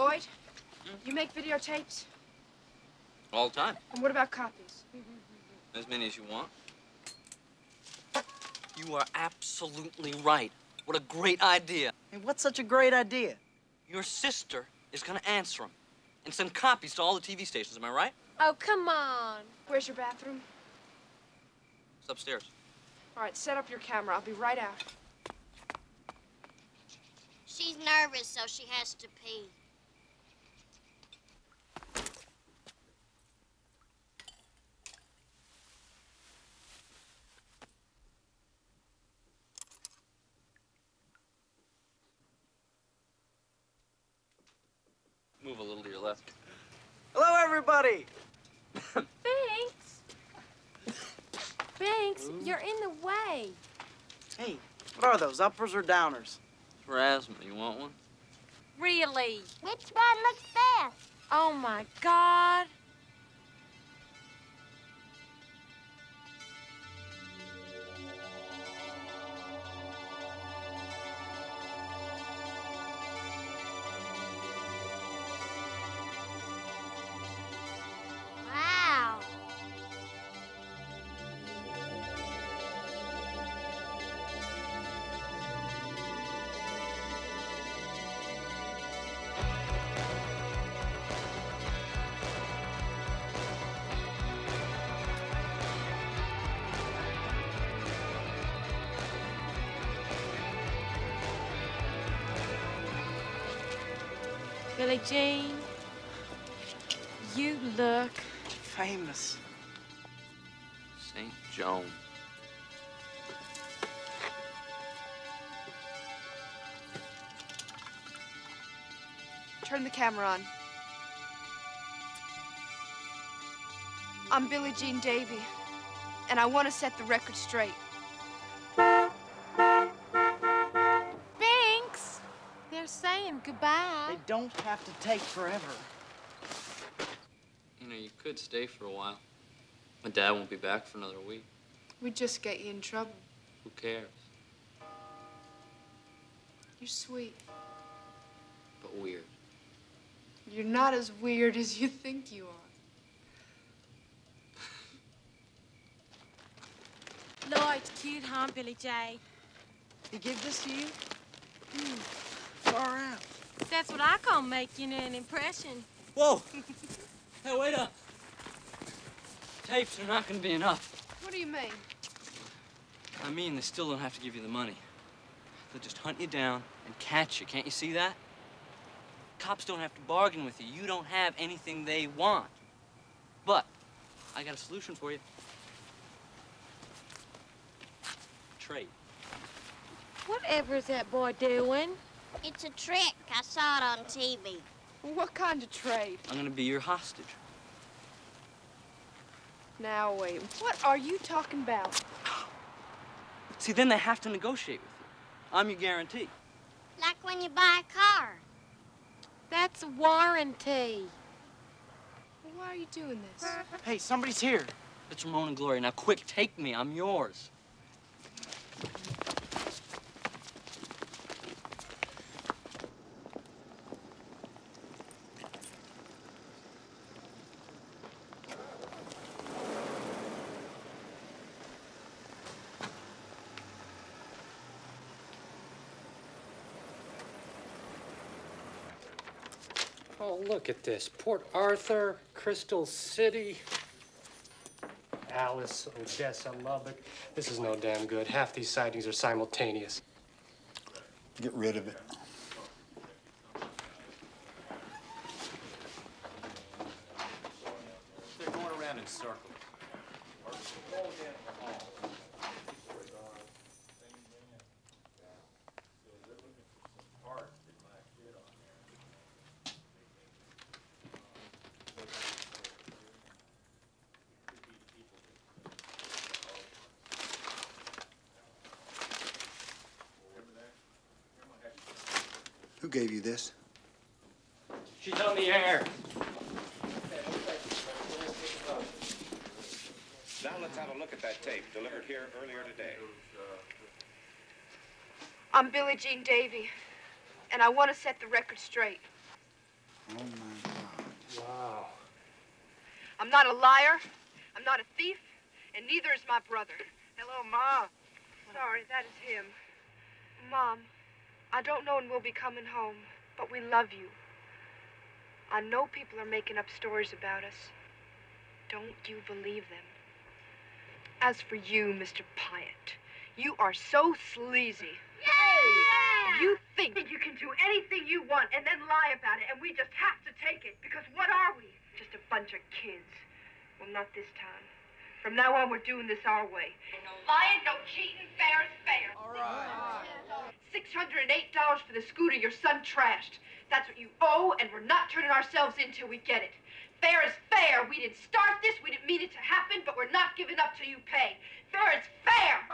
Lloyd, you make videotapes? All the time. And what about copies? As many as you want. You are absolutely right. What a great idea. Hey, what's such a great idea? Your sister is gonna answer them and send copies to all the TV stations, am I right? Oh, come on. Where's your bathroom? It's upstairs. All right, set up your camera. I'll be right out. She's nervous, so she has to pee. Move a little to your left. Hello, everybody. Binx. Binx, you're in the way. Hey, what are those, uppers or downers? For asthma, you want one? Really? Which one looks best? Oh my God. Billie Jean, you look. Famous. St. Joan. Turn the camera on. I'm Billie Jean Davy, and I want to set the record straight. They're goodbye. They don't have to take forever. You know, you could stay for a while. My dad won't be back for another week. We'd just get you in trouble. Who cares? You're sweet. But weird. You're not as weird as you think you are. Lloyd's cute, huh, Billie J? He gave this to you? Hmm, far out. That's what I call making an impression. Whoa! hey, wait up. Tapes are not gonna be enough. What do you mean? I mean, they still don't have to give you the money. They'll just hunt you down and catch you. Can't you see that? Cops don't have to bargain with you. You don't have anything they want. But I got a solution for you. Trade. Whatever is that boy doing? It's a trick. I saw it on TV. What kind of trade? I'm gonna be your hostage. Now, wait. What are you talking about? See, then they have to negotiate with you. I'm your guarantee. Like when you buy a car. That's warranty. Well, why are you doing this? Hey, somebody's here. It's Ramon and Gloria. Now, quick, take me. I'm yours. Oh, look at this. Port Arthur, Crystal City, Alice, Odessa, Lubbock. This is no damn good. Half these sightings are simultaneous. Get rid of it. They're going around in circles. Gave you this? She's on the air. Now let's have a look at that tape delivered here earlier today. I'm Billie Jean Davy, and I want to set the record straight. Oh my God. Wow. I'm not a liar. I'm not a thief. And neither is my brother. Hello, Ma. Sorry, that is him. Mom, I don't know when we'll be coming home, but we love you. I know people are making up stories about us. Don't you believe them. As for you, Mr. Pyatt, you are so sleazy. Yay! You think you can do anything you want and then lie about it, and we just have to take it. Because what are we? Just a bunch of kids. Well, not this time. From now on, we're doing this our way. No lying, no cheating, fair is fair. All right. $608 for the scooter your son trashed. That's what you owe, and we're not turning ourselves in till we get it. Fair is fair. We didn't start this, we didn't mean it to happen, but we're not giving up till you pay. Fair is fair.